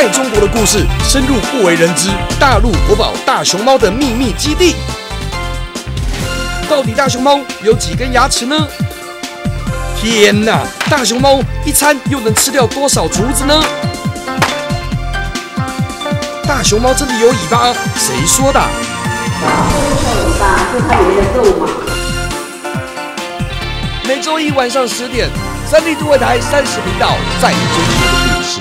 在中国的故事深入不为人知，大陆国宝大熊猫的秘密基地。到底大熊猫有几根牙齿呢？天哪！大熊猫一餐又能吃掉多少竹子呢？大熊猫真的有尾巴？谁说的？每周一晚上十点，三立都会台三十频道，在中国的故事。